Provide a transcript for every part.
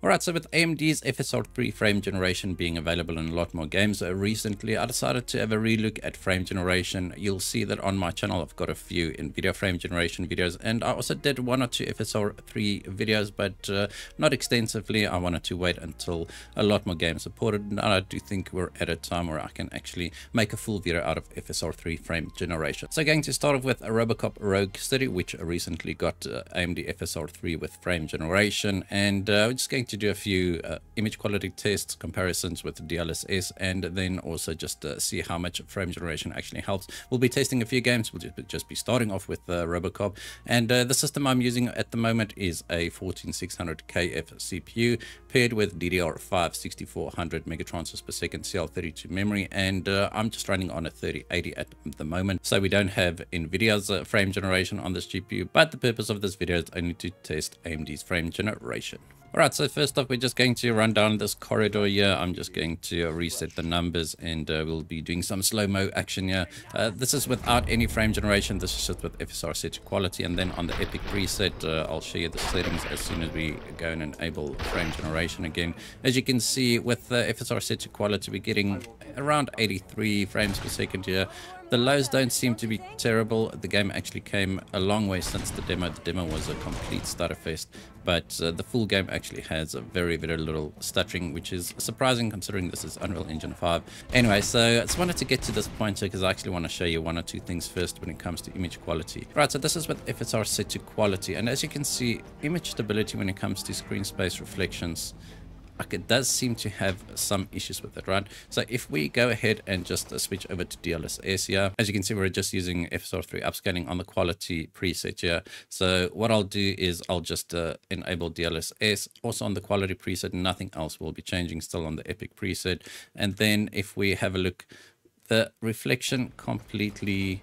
Alright, so with AMD's FSR3 frame generation being available in a lot more games uh, recently, I decided to have a relook at frame generation. You'll see that on my channel I've got a few NVIDIA frame generation videos and I also did one or two FSR3 videos but uh, not extensively. I wanted to wait until a lot more games supported and I do think we're at a time where I can actually make a full video out of FSR3 frame generation. So going to start off with a Robocop Rogue City which recently got uh, AMD FSR3 with frame generation and uh, we're just going to do a few uh, image quality tests, comparisons with DLSS, and then also just uh, see how much frame generation actually helps. We'll be testing a few games. We'll just be starting off with uh, Robocop. And uh, the system I'm using at the moment is a 14600KF CPU paired with DDR5 6400 megatransfers per second CL32 memory. And uh, I'm just running on a 3080 at the moment. So we don't have NVIDIA's uh, frame generation on this GPU, but the purpose of this video is only to test AMD's frame generation. Alright, so first off, we're just going to run down this corridor here. I'm just going to reset the numbers and uh, we'll be doing some slow-mo action here. Uh, this is without any frame generation. This is just with FSR set to quality. And then on the Epic preset, uh, I'll show you the settings as soon as we go and enable frame generation again. As you can see, with the FSR set to quality, we're getting around 83 frames per second here. The lows don't seem to be terrible. The game actually came a long way since the demo. The demo was a complete stutterfest, but uh, the full game actually has a very, very little stuttering, which is surprising considering this is Unreal Engine 5. Anyway, so I just wanted to get to this point here because I actually want to show you one or two things first when it comes to image quality. Right, so this is with FSR set to quality, and as you can see, image stability when it comes to screen space reflections it does seem to have some issues with it, right? So if we go ahead and just uh, switch over to DLSS here, as you can see, we're just using FSR3 upscaling on the quality preset here. So what I'll do is I'll just uh, enable DLSS. Also on the quality preset, nothing else will be changing still on the Epic preset. And then if we have a look, the reflection completely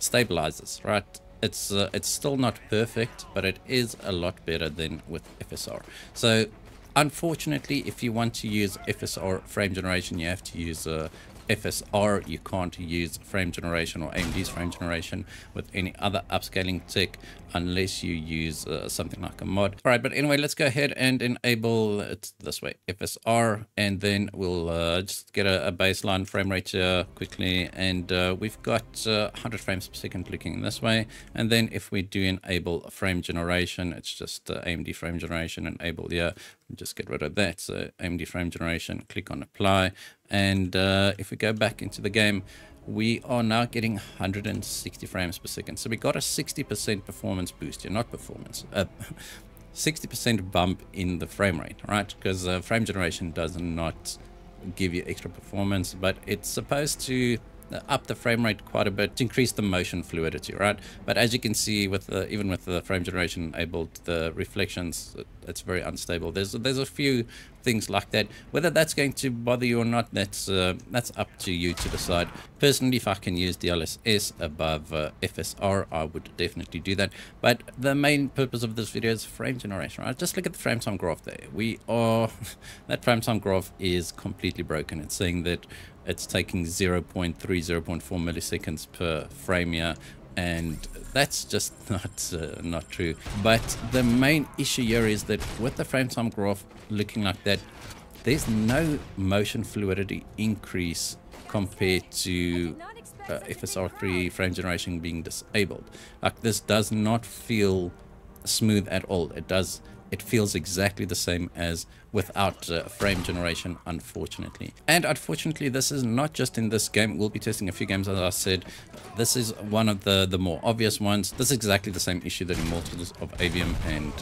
stabilizes, right? It's uh, it's still not perfect, but it is a lot better than with FSR. So Unfortunately, if you want to use FSR frame generation, you have to use uh, FSR. You can't use frame generation or AMD's frame generation with any other upscaling tech unless you use uh, something like a mod. All right, but anyway, let's go ahead and enable it this way, FSR, and then we'll uh, just get a, a, baseline frame rate here quickly. And uh, we've got 100 uh, frames per second looking this way. And then if we do enable frame generation, it's just uh, AMD frame generation enable here. Just get rid of that. So AMD frame generation, click on apply. And uh, if we go back into the game, we are now getting 160 frames per second. So we got a 60% performance boost here, not performance, A 60% uh, bump in the frame rate, right? Because uh, frame generation does not give you extra performance, but it's supposed to Uh, up the frame rate quite a bit to increase the motion fluidity, right? But as you can see, with the, even with the frame generation enabled, the reflections, uh, it's very unstable. There's there's a few things like that. Whether that's going to bother you or not, that's uh, that's up to you to decide. Personally, if I can use DLSS above uh, FSR, I would definitely do that. But the main purpose of this video is frame generation, right? Just look at the frame time graph there. We are, that frame time graph is completely broken. It's saying that it's taking 0 0.3, 0 0.4 milliseconds per frame here and that's just not uh, not true. But the main issue here is that with the frame time graph looking like that there's no motion fluidity increase compared to uh, FSR3 frame generation being disabled. Like this does not feel smooth at all. It does it feels exactly the same as without uh, frame generation, unfortunately. And unfortunately, this is not just in this game. We'll be testing a few games, as I said. This is one of the, the more obvious ones. This is exactly the same issue that Immortals of Aveum and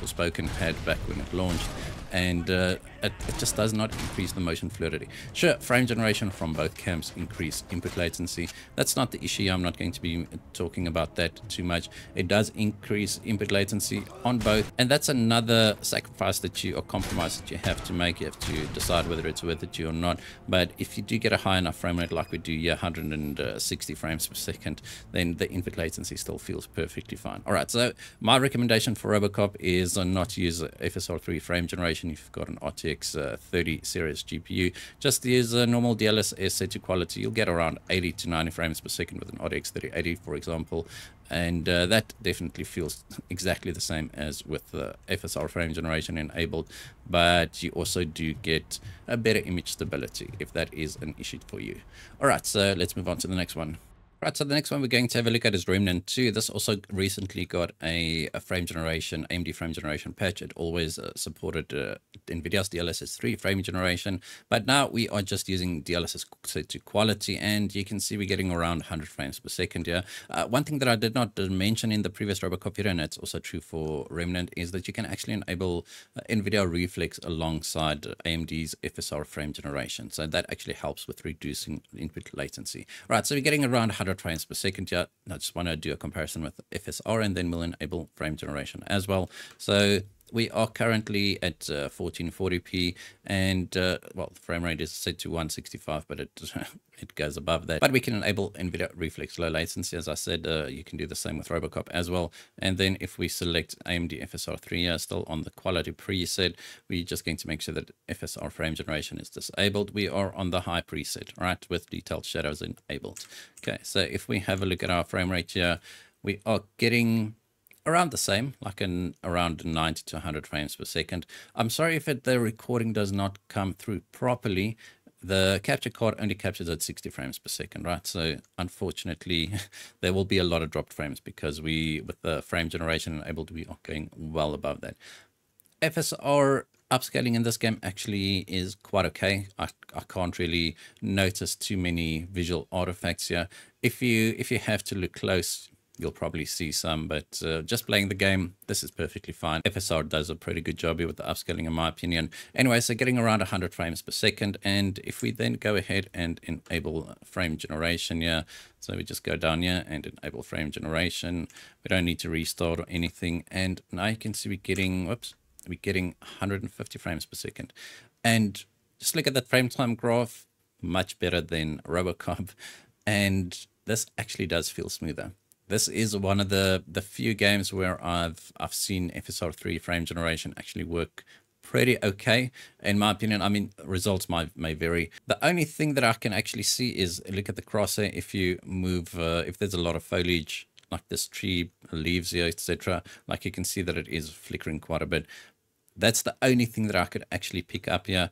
Forspoken had back when it launched and uh, it, it, just does not increase the motion fluidity. Sure, frame generation from both camps increase input latency. That's not the issue. I'm not going to be talking about that too much. It does increase input latency on both, and that's another sacrifice that you or compromise that you have to make. You have to decide whether it's worth it to you or not. But if you do get a high enough frame rate like we do here, 160 frames per second, then the input latency still feels perfectly fine. All right, so my recommendation for Robocop is not to use FSR3 frame generation if you've got an RTX uh, 30 series GPU. Just use a normal DLSS set to quality. You'll get around 80 to 90 frames per second with an RTX 3080, for example. And uh, that definitely feels exactly the same as with the FSR frame generation enabled. But you also do get a better image stability if that is an issue for you. All right, so let's move on to the next one. Right, so the next one we're going to have a look at is Remnant 2. This also recently got a, a frame generation, AMD frame generation patch. It always uh, supported uh, NVIDIA's DLSS 3 frame generation, but now we are just using DLSS to quality, and you can see we're getting around 100 frames per second here. Uh, one thing that I did not mention in the previous Robocop video, and it's also true for Remnant, is that you can actually enable uh, NVIDIA Reflex alongside AMD's FSR frame generation. So that actually helps with reducing input latency. Right, so we're getting around 100 frames per second yet. I just want to do a comparison with FSR and then we'll enable frame generation as well. So we are currently at uh, 1440p and uh, well the frame rate is set to 165 but it it goes above that. But we can enable nvidia reflex low latency. As i said uh, you can do the same with robocop as well. And then if we select amd fsr3 uh, still on the quality preset we're just going to make sure that fsr frame generation is disabled. We are on the high preset right with detailed shadows enabled. Okay so if we have a look at our frame rate here we are getting around the same, like in around 90 to 100 frames per second. I'm sorry if it, the recording does not come through properly. The capture card only captures at 60 frames per second, right? So unfortunately, there will be a lot of dropped frames because we, with the frame generation, able to be going well above that. FSR upscaling in this game actually is quite okay. I, I can't really notice too many visual artifacts here. If you if you have to look close, you'll probably see some, but uh, just playing the game, this is perfectly fine. FSR does a pretty good job here with the upscaling, in my opinion. Anyway, so getting around 100 frames per second, and if we then go ahead and enable frame generation here, so we just go down here and enable frame generation. We don't need to restart or anything, and now you can see we're getting, whoops, we're getting 150 frames per second. And just look at that frame time graph, much better than Robocop, and this actually does feel smoother. This is one of the the few games where I've I've seen FSR3 frame generation actually work pretty okay in my opinion. I mean results might may vary. The only thing that i can actually see is look at the crosshair. If you move uh, if there's a lot of foliage like this tree leaves here etc like you can see that it is flickering quite a bit. That's the only thing that i could actually pick up here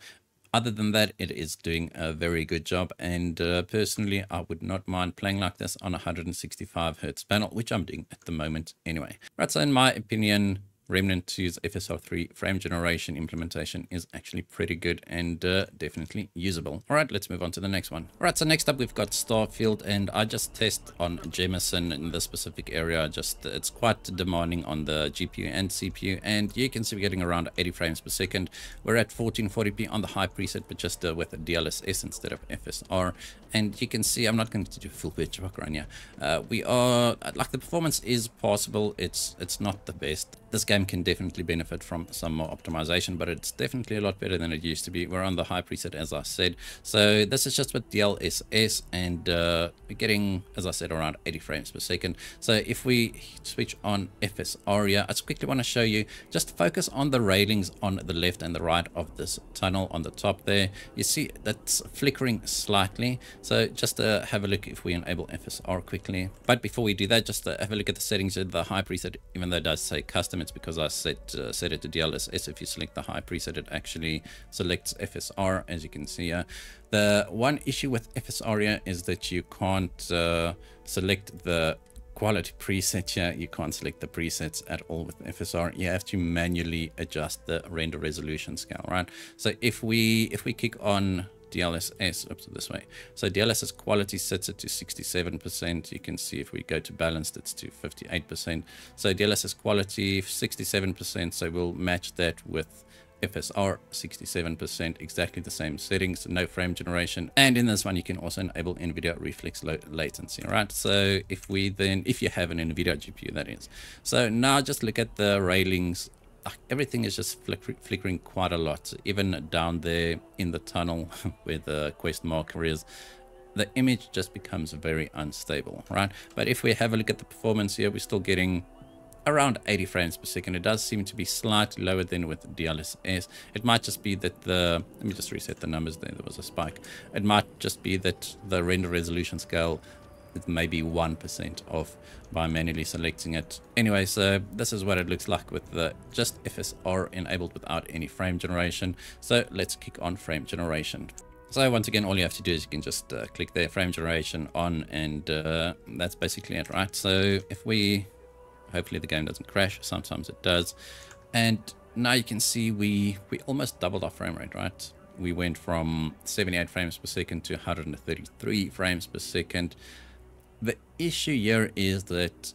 other than that, it is doing a very good job. And uh, personally, I would not mind playing like this on a 165 hertz panel, which I'm doing at the moment anyway. Right, so in my opinion, Remnant 2's FSR3 frame generation implementation is actually pretty good and uh, definitely usable. All right, let's move on to the next one. All right, so next up we've got Starfield and I just test on Jemison in this specific area. Just It's quite demanding on the GPU and CPU and you can see we're getting around 80 frames per second. We're at 1440p on the high preset, but just uh, with a DLSS instead of FSR. And you can see I'm not going to do full pitch run here. Uh, we are, like the performance is possible. It's, it's not the best. This game can definitely benefit from some more optimization, but it's definitely a lot better than it used to be. We're on the high preset, as I said. So this is just with DLSS, and uh, we're getting, as I said, around 80 frames per second. So if we switch on FSR, yeah, I just quickly want to show you, just focus on the railings on the left and the right of this tunnel on the top there. You see that's flickering slightly. So just uh, have a look if we enable FSR quickly. But before we do that, just uh, have a look at the settings of the high preset, even though it does say custom, it's because I set uh, set it to DLSS. If you select the high preset, it actually selects FSR, as you can see here. The one issue with FSR here is that you can't uh, select the quality preset here. You can't select the presets at all with FSR. You have to manually adjust the render resolution scale, right? So if we if we kick on DLSS, oops, eh, this way. So DLSS quality sets it to 67%. You can see if we go to balanced, it's to 58%. So DLSS quality, 67%. So we'll match that with FSR 67%, exactly the same settings, no frame generation. And in this one, you can also enable NVIDIA reflex latency, right? So if we then, if you have an NVIDIA GPU, that is. So now just look at the railings everything is just flicker flickering quite a lot. Even down there in the tunnel where the quest marker is, the image just becomes very unstable, right? But if we have a look at the performance here, we're still getting around 80 frames per second. It does seem to be slightly lower than with DLSS. It might just be that the, let me just reset the numbers there, there was a spike. It might just be that the render resolution scale is maybe 1% off by manually selecting it. Anyway, so this is what it looks like with the just FSR enabled without any frame generation. So let's kick on frame generation. So once again, all you have to do is you can just uh, click the frame generation on and uh, that's basically it, right? So if we Hopefully the game doesn't crash. Sometimes it does. And now you can see we, we almost doubled our frame rate, right? We went from 78 frames per second to 133 frames per second. The issue here is that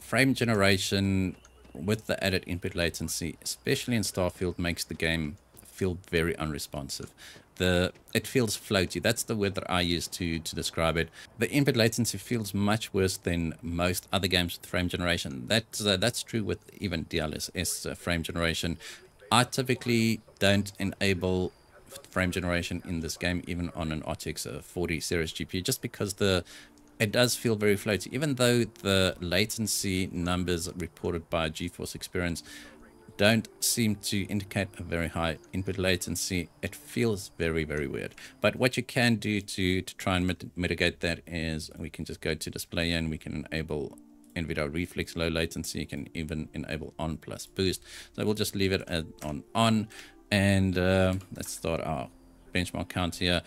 frame generation with the added input latency, especially in Starfield, makes the game feel very unresponsive the it feels floaty. That's the word that I use to to describe it. The input latency feels much worse than most other games with frame generation. That's uh, that's true with even DLSS uh, frame generation. I typically don't enable frame generation in this game, even on an RTX 40 series GPU, just because the it does feel very floaty. Even though the latency numbers reported by GeForce Experience don't seem to indicate a very high input latency. It feels very, very weird. But what you can do to, to try and mit mitigate that is we can just go to display and we can enable NVIDIA Reflex low latency. You can even enable on plus boost. So we'll just leave it at on on. And uh, let's start our benchmark count here.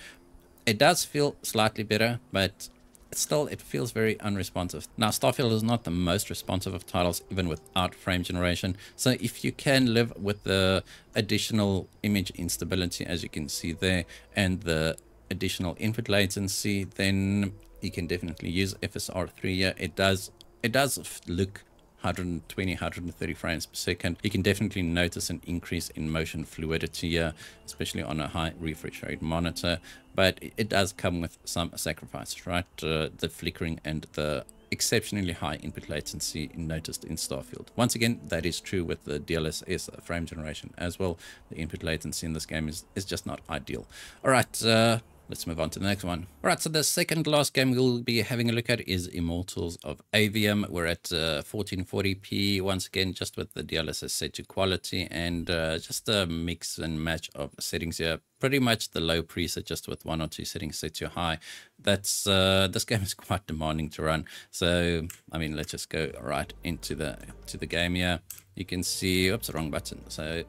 It does feel slightly better, but still it feels very unresponsive. Now Starfield is not the most responsive of titles even without frame generation. So if you can live with the additional image instability as you can see there and the additional input latency then you can definitely use FSR3 here. It does it does look 120 130 frames per second you can definitely notice an increase in motion fluidity here especially on a high refresh rate monitor but it does come with some sacrifices right uh, the flickering and the exceptionally high input latency noticed in Starfield. Once again, that is true with the DLSS frame generation as well. The input latency in this game is, is just not ideal. All right, uh, let's move on to the next one. All right, so the second last game we'll be having a look at is Immortals of Aveum. We're at uh, 1440p, once again, just with the DLSS set to quality and uh, just a mix and match of settings here. Pretty much the low preset, just with one or two settings set to high. That's uh, This game is quite demanding to run. So, I mean, let's just go right into the, to the game here. You can see, oops, wrong button. So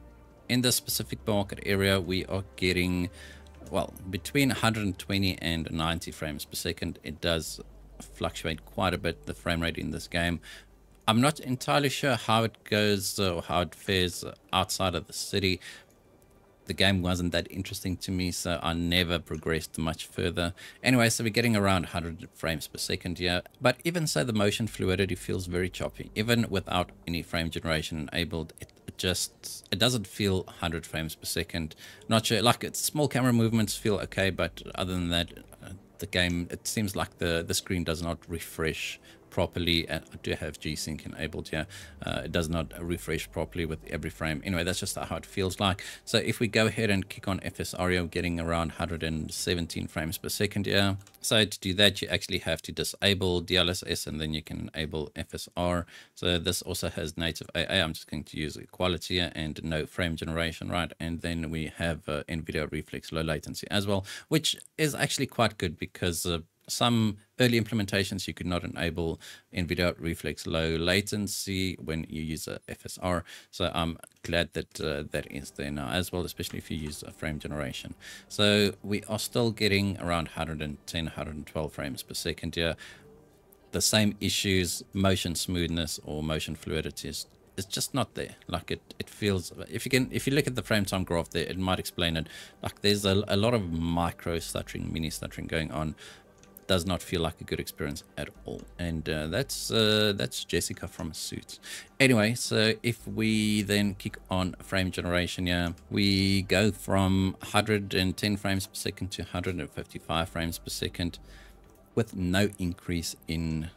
in the specific market area, we are getting well, between 120 and 90 frames per second. It does fluctuate quite a bit, the frame rate in this game. I'm not entirely sure how it goes or how it fares outside of the city. The game wasn't that interesting to me, so I never progressed much further. Anyway, so we're getting around 100 frames per second here. But even so, the motion fluidity feels very choppy. Even without any frame generation enabled, it just it doesn't feel 100 frames per second. Not sure like it's small camera movements feel okay but other than that uh, the game it seems like the the screen does not refresh properly. I do have G-Sync enabled here. Uh, it does not refresh properly with every frame. Anyway, that's just how it feels like. So if we go ahead and kick on FSR, you're getting around 117 frames per second here. So to do that, you actually have to disable DLSS and then you can enable FSR. So this also has native AA. I'm just going to use equality and no frame generation, right? And then we have uh, NVIDIA Reflex low latency as well, which is actually quite good because uh, some early implementations you could not enable NVIDIA Reflex low latency when you use a FSR. So I'm glad that uh, that is there now as well, especially if you use a frame generation. So we are still getting around 110, 112 frames per second here. The same issues, motion smoothness or motion fluidity is it's just not there like it it feels if you can if you look at the frame time graph there it might explain it like there's a, a lot of micro stuttering mini stuttering going on does not feel like a good experience at all. And uh, that's uh, that's Jessica from Suits. Anyway, so if we then kick on frame generation here, we go from 110 frames per second to 155 frames per second with no increase in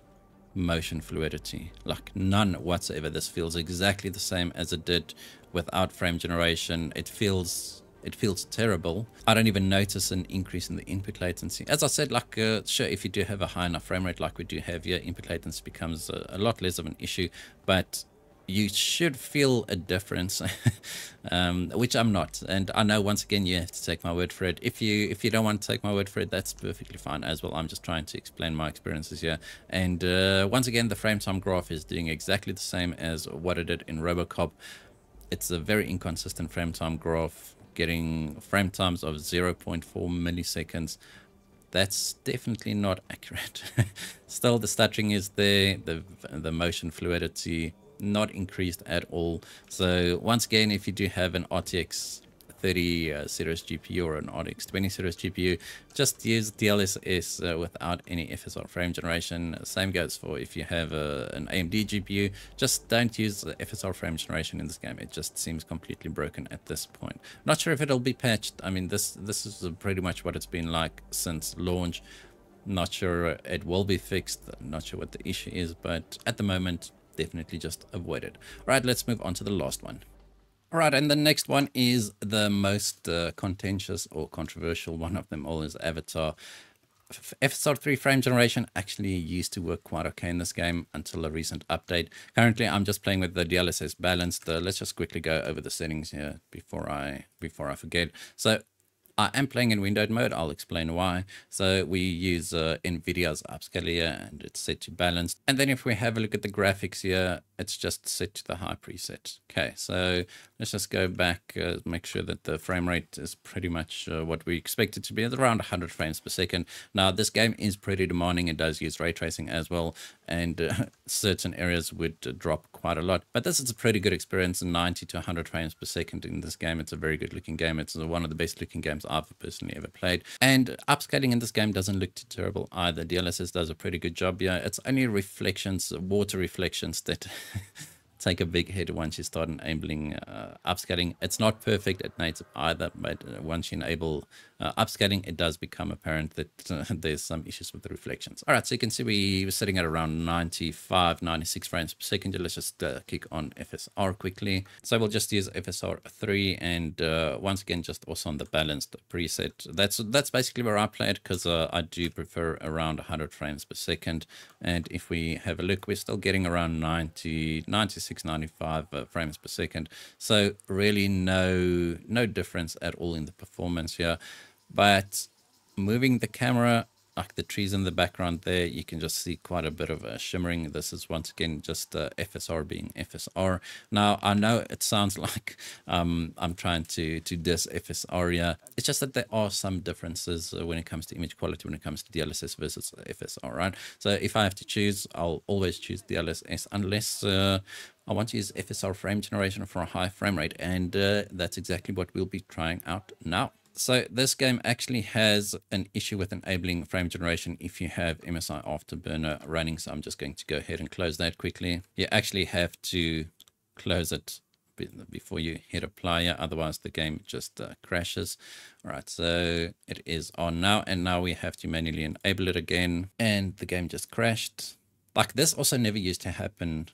motion fluidity like none whatsoever this feels exactly the same as it did without frame generation it feels it feels terrible. I don't even notice an increase in the input latency. As I said, like, uh, sure, if you do have a high enough frame rate like we do have here, input latency becomes a, a lot less of an issue. But you should feel a difference, um, which I'm not. And I know once again you have to take my word for it. If you if you don't want to take my word for it, that's perfectly fine as well. I'm just trying to explain my experiences here. And uh, once again, the frame time graph is doing exactly the same as what it did in Robocop. It's a very inconsistent frame time graph, getting frame times of 0.4 milliseconds that's definitely not accurate. Still, the stuttering is there, the the motion fluidity not increased at all. So once again, if you do have an RTX 30 uh, series GPU or an RTX 20 series GPU, just use DLSS uh, without any FSR frame generation. Same goes for if you have uh, an AMD GPU, just don't use the FSR frame generation in this game. It just seems completely broken at this point. Not sure if it'll be patched. I mean, this this is pretty much what it's been like since launch. Not sure it will be fixed. Not sure what the issue is, but at the moment, definitely just avoid it. All right, let's move on to the last one. All right, and the next one is the most uh, contentious or controversial one of them all is Avatar. FSR 3 frame generation actually used to work quite okay in this game until a recent update. Currently, I'm just playing with the DLSS balanced. Uh, let's just quickly go over the settings here before I before I forget. So I am playing in windowed mode. I'll explain why. So we use uh, NVIDIA's upscaler and it's set to balanced. And then if we have a look at the graphics here, it's just set to the high preset. Okay, so let's just go back, uh, make sure that the frame rate is pretty much uh, what we expect it to be at around 100 frames per second. Now, this game is pretty demanding. It does use ray tracing as well, and uh, certain areas would drop quite a lot. But this is a pretty good experience, 90 to 100 frames per second in this game. It's a very good looking game. It's one of the best looking games I've personally ever played. And upscaling in this game doesn't look too terrible either. DLSS does a pretty good job here. It's only reflections, water reflections that take a big hit once you start enabling uh, upscaling. It's not perfect at native either, but once you enable uh, upscaling, it does become apparent that uh, there's some issues with the reflections. All right, so you can see we were sitting at around 95, 96 frames per second. Let's just uh, kick on FSR quickly. So we'll just use FSR 3 and uh, once again, just also on the balanced preset. That's that's basically where I play it because I do prefer around 100 frames per second. And if we have a look, we're still getting around 90, 96 695 uh, frames per second. So really no no difference at all in the performance here. But moving the camera like the trees in the background there, you can just see quite a bit of a shimmering. This is once again just uh, FSR being FSR. Now, I know it sounds like um, I'm trying to, to diss FSR here. It's just that there are some differences uh, when it comes to image quality, when it comes to DLSS versus FSR, right? So if I have to choose, I'll always choose DLSS unless uh, I want to use FSR frame generation for a high frame rate. And uh, that's exactly what we'll be trying out now. So this game actually has an issue with enabling frame generation if you have MSI Afterburner running. So I'm just going to go ahead and close that quickly. You actually have to close it before you hit apply. Otherwise, the game just uh, crashes. All right, so it is on now. And now we have to manually enable it again. And the game just crashed. Like this also never used to happen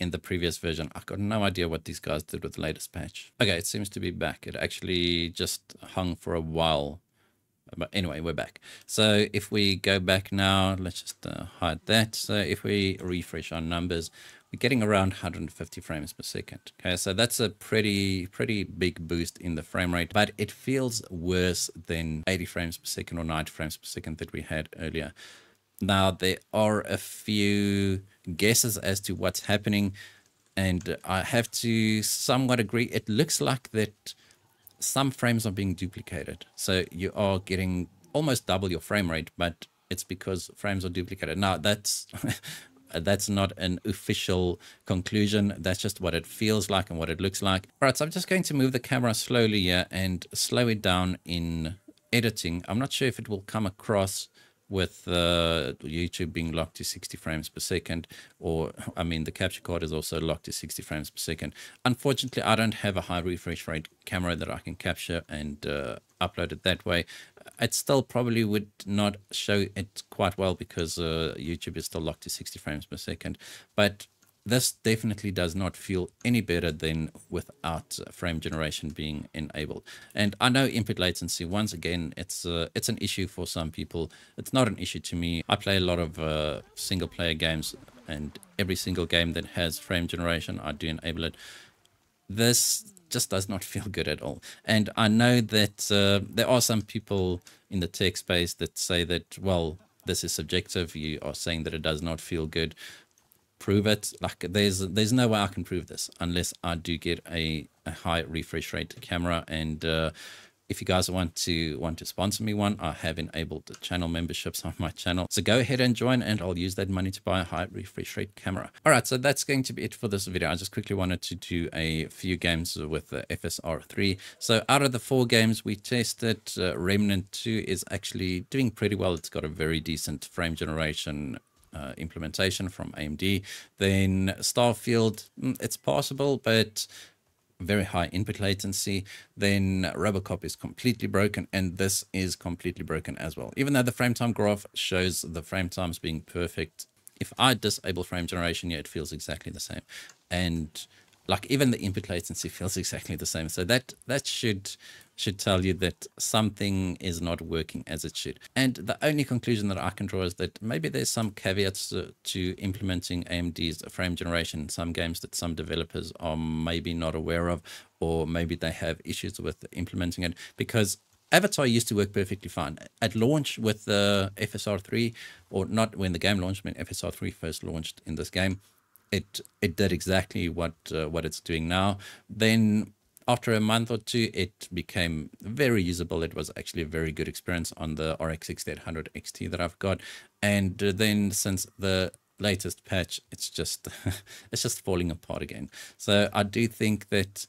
in the previous version. I've got no idea what these guys did with the latest patch. Okay, it seems to be back. It actually just hung for a while. But anyway, we're back. So if we go back now, let's just uh, hide that. So if we refresh our numbers, we're getting around 150 frames per second. Okay, so that's a pretty, pretty big boost in the frame rate, but it feels worse than 80 frames per second or 90 frames per second that we had earlier. Now, there are a few guesses as to what's happening, and I have to somewhat agree. It looks like that some frames are being duplicated. So you are getting almost double your frame rate, but it's because frames are duplicated. Now, that's that's not an official conclusion. That's just what it feels like and what it looks like. All right, so I'm just going to move the camera slowly here and slow it down in editing. I'm not sure if it will come across with uh, YouTube being locked to 60 frames per second, or I mean, the capture card is also locked to 60 frames per second. Unfortunately, I don't have a high refresh rate camera that I can capture and uh, upload it that way. It still probably would not show it quite well because uh, YouTube is still locked to 60 frames per second. But this definitely does not feel any better than without frame generation being enabled. And I know input latency, once again, it's uh, it's an issue for some people. It's not an issue to me. I play a lot of uh, single player games and every single game that has frame generation, I do enable it. This just does not feel good at all. And I know that uh, there are some people in the tech space that say that, well, this is subjective. You are saying that it does not feel good. Prove it. Like there's there's no way I can prove this unless I do get a, a high refresh rate camera and uh, if you guys want to want to sponsor me one, I have enabled the channel memberships on my channel. So go ahead and join and I'll use that money to buy a high refresh rate camera. All right, so that's going to be it for this video. I just quickly wanted to do a few games with the FSR3. So out of the four games we tested, uh, Remnant 2 is actually doing pretty well. It's got a very decent frame generation uh, implementation from AMD. Then Starfield, mm, it's possible, but very high input latency, then Robocop is completely broken, and this is completely broken as well. Even though the frame time graph shows the frame times being perfect, if I disable frame generation, yeah, it feels exactly the same. And like even the input latency feels exactly the same. So that that should should tell you that something is not working as it should. And the only conclusion that I can draw is that maybe there's some caveats to, to implementing AMD's frame generation some games that some developers are maybe not aware of, or maybe they have issues with implementing it because Avatar used to work perfectly fine. At launch with the FSR3, or not when the game launched, when FSR3 first launched in this game, it it did exactly what uh, what it's doing now. Then after a month or two, it became very usable. It was actually a very good experience on the RX 6800 XT that I've got. And uh, then since the latest patch, it's just it's just falling apart again. So I do think that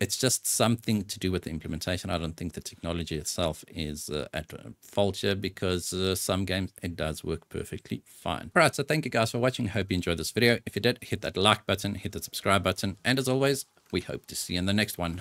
it's just something to do with the implementation. I don't think the technology itself is uh, at fault here because uh, some games it does work perfectly fine. All right, so thank you guys for watching. Hope you enjoyed this video. If you did, hit that like button, hit the subscribe button, and as always, we hope to see you in the next one.